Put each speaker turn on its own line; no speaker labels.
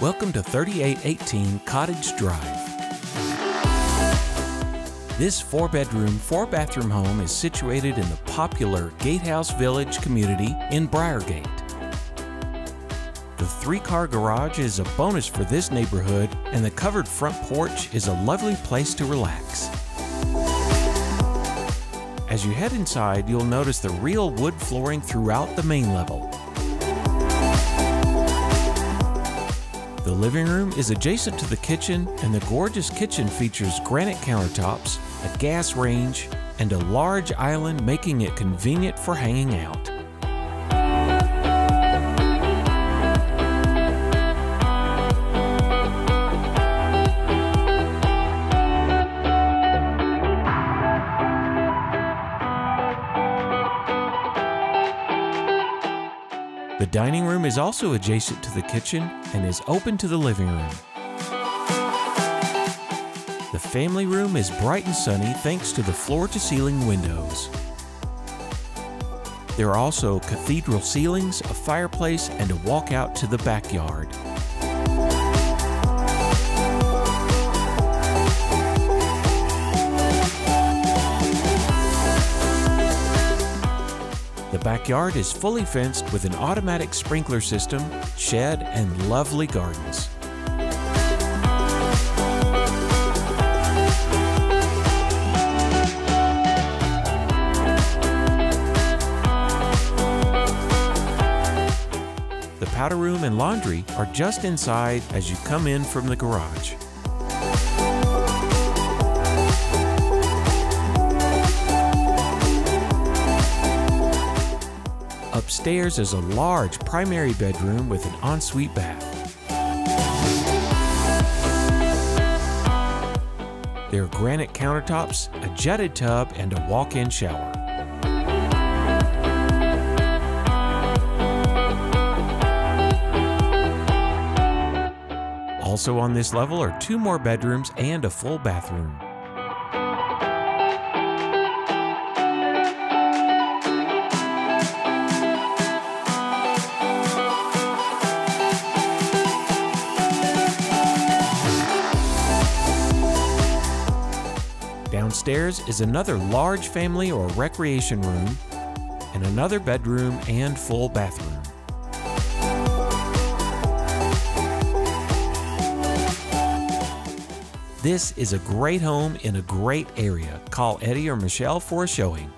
3818 Cottage Drive. This four bedroom, four bathroom home is situated in the popular Gatehouse Village community in Briargate. The three car garage is a bonus for this neighborhood, and the covered front porch is a lovely place to relax. As you head inside, you'll notice the real wood flooring throughout the main level. The living room is adjacent to the kitchen, and the gorgeous kitchen features granite countertops, a gas range, and a large island making it convenient for hanging out. The dining room is also adjacent to the kitchen and is open to the living room. The family room is bright and sunny thanks to the floor to ceiling windows. There are also cathedral ceilings, a fireplace, and a walkout to the backyard. Backyard is fully fenced with an automatic sprinkler system, shed, and lovely gardens. The powder room and laundry are just inside as you come in from the garage. Upstairs is a large primary bedroom with an ensuite bath. There are granite countertops, a jetted tub, and a walk in shower. Also on this level are two more bedrooms and a full bathroom. Downstairs is another large family or recreation room, and another bedroom and full bathroom. This is a great home in a great area. Call Eddie or Michelle for a showing.